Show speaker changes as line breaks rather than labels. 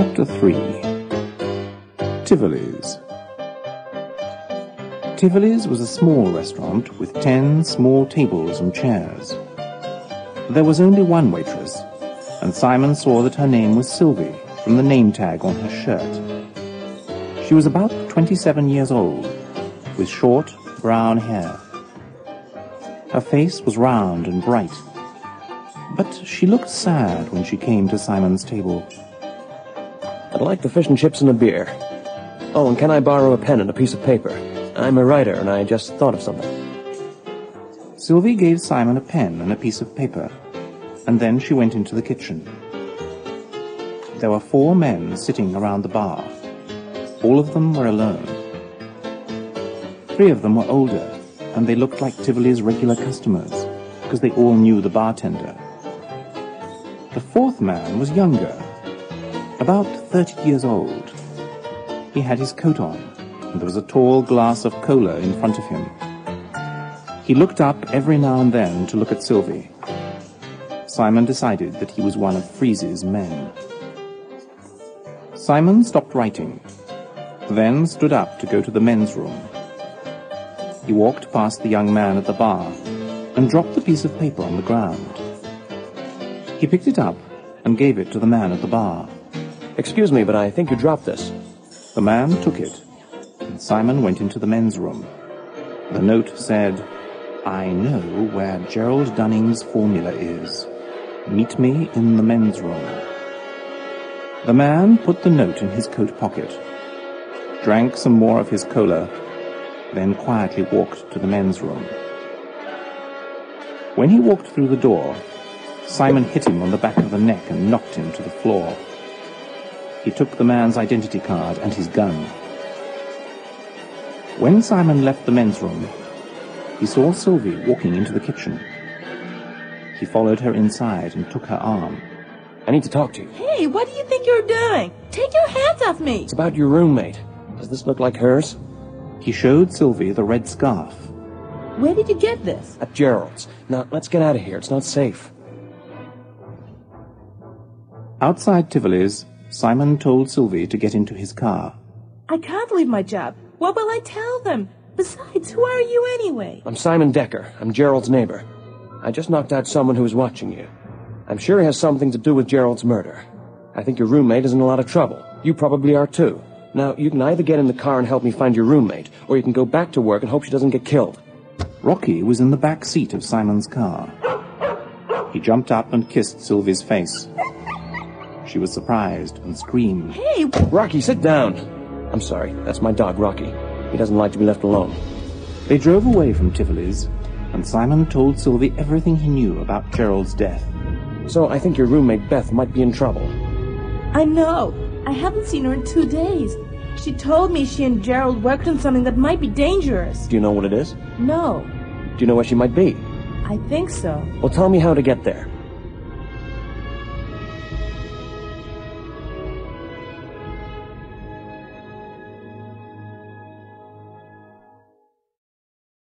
Chapter 3 Tivoli's Tivoli's was a small restaurant with ten small tables and chairs. There was only one waitress, and Simon saw that her name was Sylvie from the name tag on her shirt. She was about 27 years old, with short, brown hair. Her face was round and bright, but she looked sad when she came to Simon's table.
I'd like the fish and chips and a beer. Oh, and can I borrow a pen and a piece of paper? I'm a writer, and I just thought of something.
Sylvie gave Simon a pen and a piece of paper, and then she went into the kitchen. There were four men sitting around the bar. All of them were alone. Three of them were older, and they looked like Tivoli's regular customers, because they all knew the bartender. The fourth man was younger, about 30 years old. He had his coat on, and there was a tall glass of cola in front of him. He looked up every now and then to look at Sylvie. Simon decided that he was one of Freeze's men. Simon stopped writing, then stood up to go to the men's room. He walked past the young man at the bar and dropped the piece of paper on the ground. He picked it up and gave it to the man at the bar.
Excuse me, but I think you dropped this.
The man took it, and Simon went into the men's room. The note said, I know where Gerald Dunning's formula is. Meet me in the men's room. The man put the note in his coat pocket, drank some more of his cola, then quietly walked to the men's room. When he walked through the door, Simon hit him on the back of the neck and knocked him to the floor. He took the man's identity card and his gun. When Simon left the men's room, he saw Sylvie walking into the kitchen. He followed her inside and took her arm.
I need to talk to you.
Hey, what do you think you're doing? Take your hands off me!
It's about your roommate. Does this look like hers?
He showed Sylvie the red scarf.
Where did you get this?
At Gerald's. Now, let's get out of here. It's not safe.
Outside Tivoli's, Simon told Sylvie to get into his car.
I can't leave my job. What will I tell them? Besides, who are you anyway?
I'm Simon Decker. I'm Gerald's neighbor. I just knocked out someone who was watching you. I'm sure he has something to do with Gerald's murder. I think your roommate is in a lot of trouble. You probably are too. Now, you can either get in the car and help me find your roommate, or you can go back to work and hope she doesn't get killed.
Rocky was in the back seat of Simon's car. He jumped up and kissed Sylvie's face. She was surprised and screamed.
Hey,
Rocky, sit down. I'm sorry, that's my dog, Rocky. He doesn't like to be left alone.
They drove away from Tivoli's, and Simon told Sylvie everything he knew about Gerald's death.
So I think your roommate Beth might be in trouble.
I know. I haven't seen her in two days. She told me she and Gerald worked on something that might be dangerous.
Do you know what it is?
No,
Do you know where she might be?
I think so.
Well, tell me how to get there.